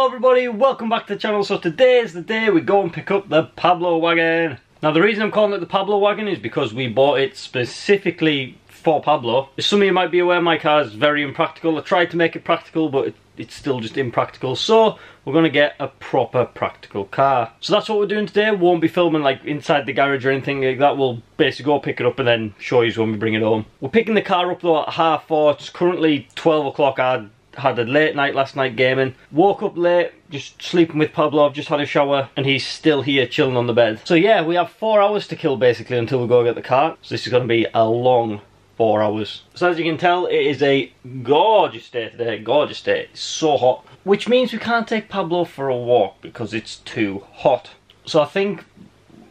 Hello everybody, welcome back to the channel. So today is the day we go and pick up the Pablo wagon. Now the reason I'm calling it the Pablo wagon is because we bought it specifically for Pablo. As some of you might be aware, my car is very impractical. I tried to make it practical, but it, it's still just impractical. So we're going to get a proper practical car. So that's what we're doing today. Won't be filming like inside the garage or anything like that. We'll basically go pick it up and then show you when we bring it home. We're picking the car up though at half four. It's currently 12 o'clock. I had a late night last night gaming. Woke up late, just sleeping with Pablo. Just had a shower and he's still here chilling on the bed. So yeah, we have four hours to kill basically until we go get the car. So this is going to be a long four hours. So as you can tell, it is a gorgeous day today. Gorgeous day. It's so hot. Which means we can't take Pablo for a walk because it's too hot. So I think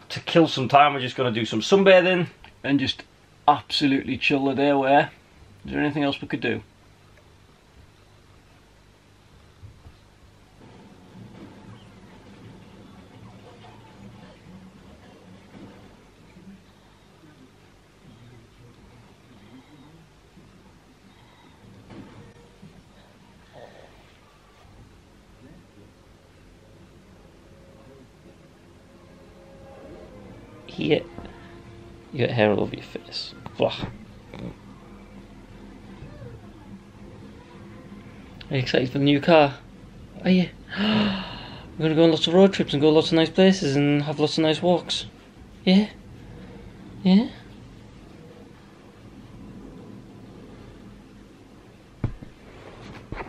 to kill some time, we're just going to do some sunbathing and just absolutely chill the day away. Is there anything else we could do? Here. You got hair all over your face. Blah. Are you excited for the new car? Are you? We're gonna go on lots of road trips and go lots of nice places and have lots of nice walks. Yeah? Yeah?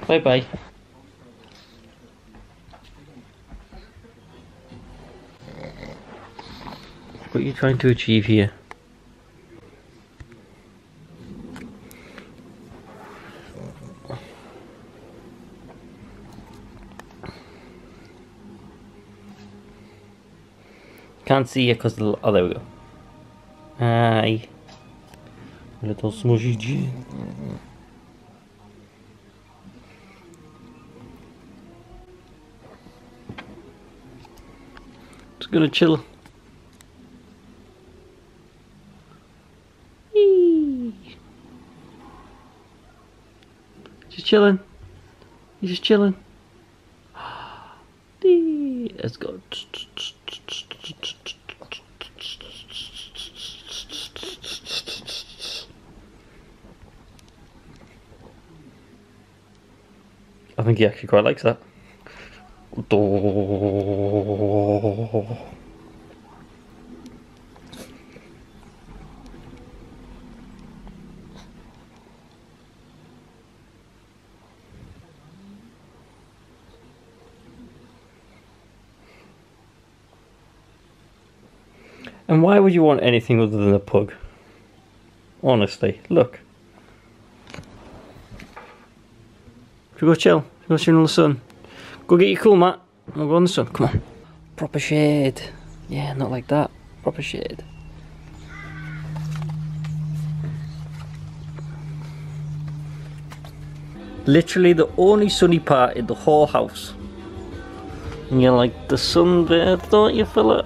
Bye bye. What are you trying to achieve here? Can't see you because oh there we go. Hi, little smushy G. Just gonna chill. Just chilling. He's just chilling. Let's go. I think he actually quite likes that. And why would you want anything other than a pug? Honestly, look. Should we go chill? Should we go chill in the sun? Go get your cool mat. We'll go in the sun. Come on. Proper shade. Yeah, not like that. Proper shade. Literally the only sunny part in the whole house. And you're like the sun there, don't you, Philip?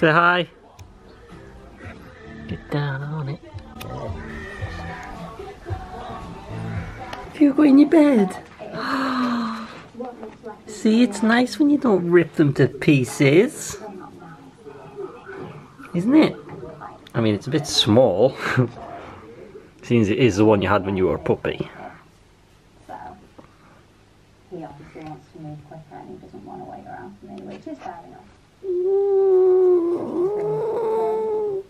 Say hi. Get down on it. Have you got in your bed? See, it's nice when you don't rip them to pieces. Isn't it? I mean, it's a bit small. Seems it is the one you had when you were a puppy. So he obviously wants to move quicker and he doesn't want to wait around for me, which is fair enough. Mm.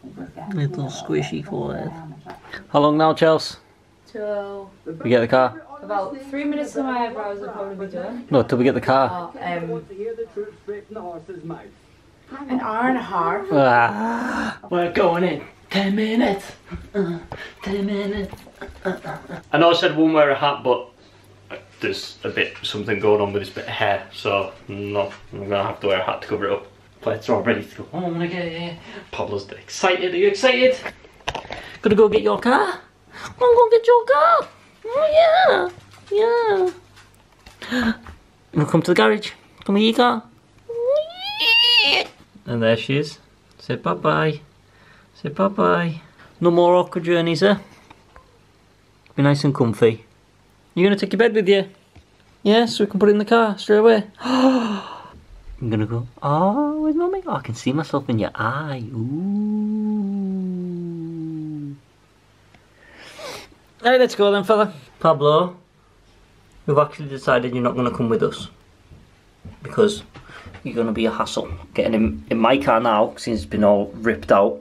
He just gets me a Little squishy bit forehead. down the track. How long now, Chels? Till We get the car? about three minutes to my eyebrows will probably be done. No, till we get the car. Uh, um, to hear the truth straight from the horse's mouth. an hour and a half. Ah, we're going in. Ten minutes. Uh, ten minutes. I know I said won't wear a hat, but there's a bit something going on with this bit of hair, so no, I'm gonna have to wear a hat to cover it up. But it's all ready to go when I get here. Pablo's excited. Are you excited? Gonna go get your car? I'm gonna go get your car. Oh yeah, yeah. We'll come to the garage. Come here, car. And there she is. Say bye bye. Say bye bye. No more awkward journeys, eh? Be nice and comfy. You gonna take your bed with you? Yeah, so we can put it in the car straight away. I'm gonna go, oh, with mummy? Oh, I can see myself in your eye. Ooh. Alright, let's go then, fella. Pablo, we've actually decided you're not gonna come with us. Because you're gonna be a hassle. Getting in, in my car now, since it's been all ripped out.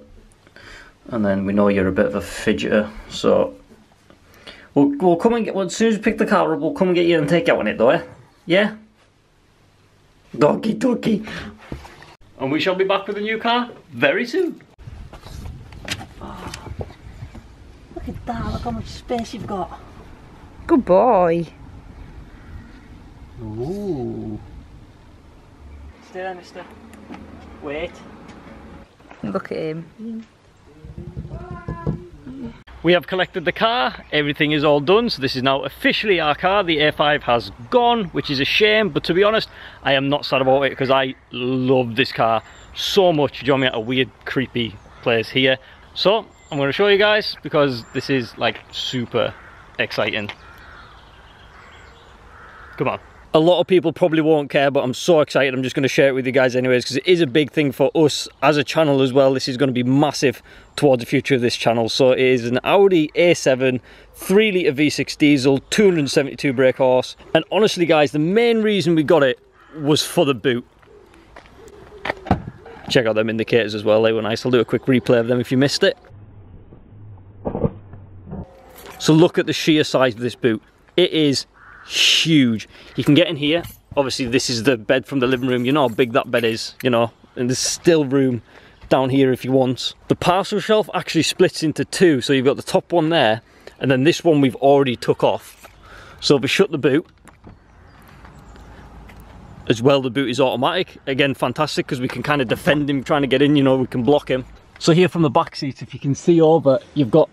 And then we know you're a bit of a fidgeter, so We'll, we'll come and get, well, as soon as we pick the car up, we'll come and get you and take out on it though, eh? Yeah? Doggy doggy. And we shall be back with a new car very soon. Ah, look at that, look how much space you've got. Good boy. Ooh. Stay there, mister. Wait. Look at him. We have collected the car, everything is all done, so this is now officially our car. The A5 has gone, which is a shame, but to be honest, I am not sad about it because I love this car so much. You know me at a weird, creepy place here. So, I'm going to show you guys because this is like super exciting. Come on. A lot of people probably won't care, but I'm so excited. I'm just going to share it with you guys anyways, because it is a big thing for us as a channel as well. This is going to be massive towards the future of this channel. So it is an Audi A7 3 litre V6 diesel, 272 brake horse. And honestly, guys, the main reason we got it was for the boot. Check out them indicators as well. They were nice. I'll do a quick replay of them if you missed it. So look at the sheer size of this boot. It is huge. You can get in here. Obviously, this is the bed from the living room. You know how big that bed is, you know, and there's still room down here if you want. The parcel shelf actually splits into two. So you've got the top one there, and then this one we've already took off. So if we shut the boot, as well the boot is automatic. Again, fantastic because we can kind of defend him trying to get in, you know, we can block him. So here from the back seat, if you can see over, you've got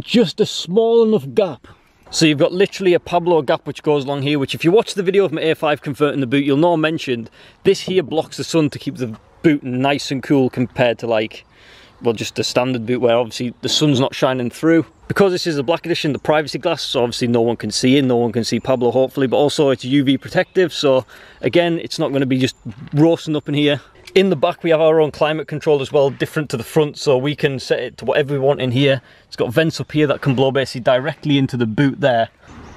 just a small enough gap so you've got literally a Pablo gap which goes along here, which if you watch the video of my A5 converting the boot, you'll know I mentioned this here blocks the sun to keep the boot nice and cool compared to like, well, just the standard boot where obviously the sun's not shining through. Because this is a black edition, the privacy glass, so obviously no one can see in, no one can see Pablo hopefully, but also it's UV protective, so again, it's not going to be just roasting up in here. In the back we have our own climate control as well, different to the front, so we can set it to whatever we want in here. It's got vents up here that can blow basically directly into the boot there.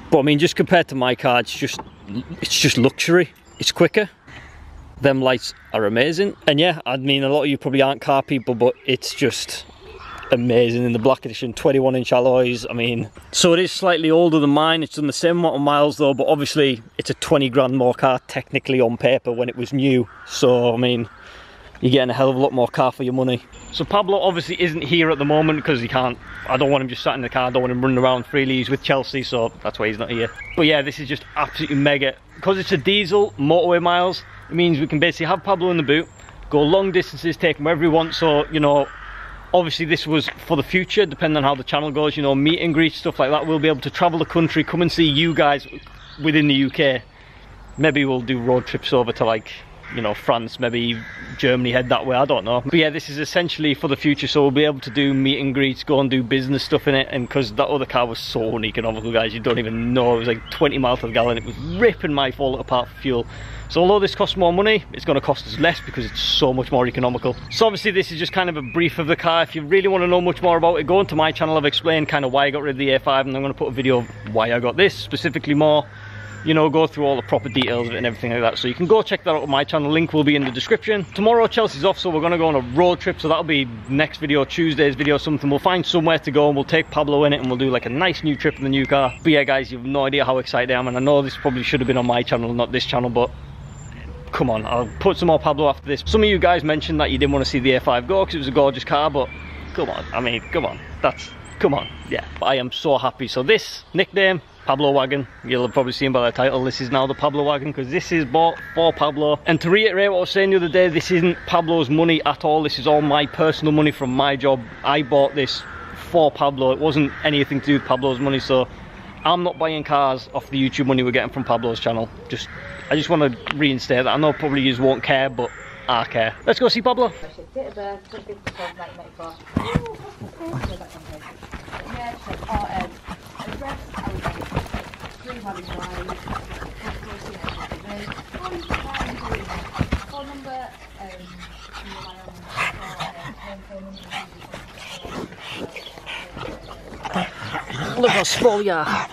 But I mean, just compared to my car, it's just, it's just luxury. It's quicker. Them lights are amazing. And yeah, I mean, a lot of you probably aren't car people, but it's just amazing in the black edition 21 inch alloys i mean so it is slightly older than mine it's done the same amount of miles though but obviously it's a 20 grand more car technically on paper when it was new so i mean you're getting a hell of a lot more car for your money. So Pablo obviously isn't here at the moment because he can't, I don't want him just sat in the car, I don't want him running around freely, he's with Chelsea, so that's why he's not here. But yeah, this is just absolutely mega. Because it's a diesel, motorway miles, it means we can basically have Pablo in the boot, go long distances, take him wherever we want, so, you know, obviously this was for the future, depending on how the channel goes, you know, meet and greet, stuff like that, we'll be able to travel the country, come and see you guys within the UK. Maybe we'll do road trips over to like you know, France, maybe Germany head that way, I don't know. But yeah, this is essentially for the future, so we'll be able to do meet and greets, go and do business stuff in it, and because that other car was so uneconomical, guys, you don't even know, it was like 20 miles to the gallon, it was ripping my falling apart for fuel. So although this costs more money, it's going to cost us less because it's so much more economical. So obviously this is just kind of a brief of the car. If you really want to know much more about it, go into my channel. I've explained kind of why I got rid of the A5 and I'm going to put a video of why I got this, specifically more you know, go through all the proper details of it and everything like that. So you can go check that out on my channel. Link will be in the description. Tomorrow Chelsea's off, so we're going to go on a road trip. So that'll be next video, Tuesday's video, something. We'll find somewhere to go and we'll take Pablo in it and we'll do like a nice new trip in the new car. But yeah, guys, you have no idea how excited I am. And I know this probably should have been on my channel, not this channel, but come on, I'll put some more Pablo after this. Some of you guys mentioned that you didn't want to see the A5 go because it was a gorgeous car, but come on, I mean, come on, that's, come on, yeah. But I am so happy. So this nickname, Pablo wagon. You'll have probably seen by the title, this is now the Pablo wagon because this is bought for Pablo. And to reiterate what I was saying the other day, this isn't Pablo's money at all. This is all my personal money from my job. I bought this for Pablo. It wasn't anything to do with Pablo's money, so I'm not buying cars off the YouTube money we're getting from Pablo's channel. Just, I just want to reinstate that. I know probably you won't care, but I care. Let's go see Pablo. Date of birth, 25th 1994. Yeah, she said, address, I was like, three Harvey phone number, Look how small you are.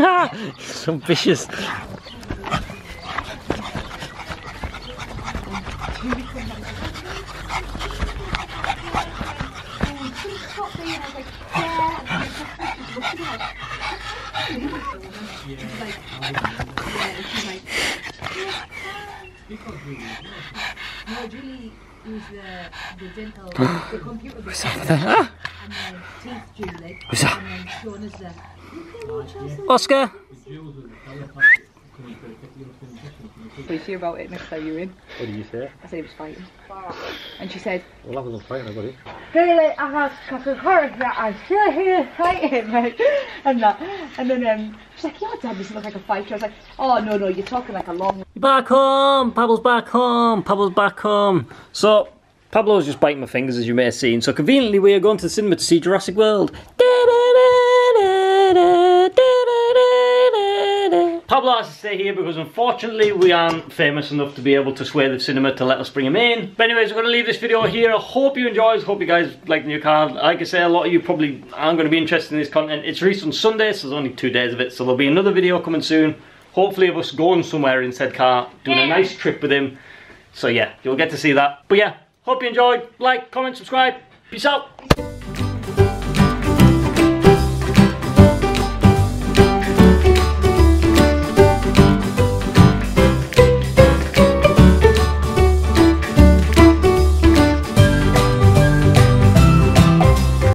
so vicious. No, Julie is the, the dental, the computer bit. and then teeth Julie. Who's that? And then Shauna's the, Oscar. What you about it next time you're in? What did you say? I said he was fighting. And she said, We'll have a little fight, everybody. really, I have fucking heard that I'm still here fighting, right? And that. And then um, she's like, your dad doesn't look like a fighter. I was like, oh, no, no, you're talking like a long Back home! Pablo's back home! Pablo's back home! So, Pablo's just biting my fingers as you may have seen. So conveniently we are going to the cinema to see Jurassic World. Pablo has to stay here because unfortunately we aren't famous enough to be able to sway the cinema to let us bring him in. But anyways, we're going to leave this video here. I hope you enjoyed. Hope you guys like the new car. Like I say, a lot of you probably aren't going to be interested in this content. It's released on Sunday, so there's only two days of it. So there'll be another video coming soon. Hopefully of us going somewhere in said car, doing a nice trip with him. So yeah, you'll get to see that. But yeah, hope you enjoyed. Like, comment, subscribe. Peace out.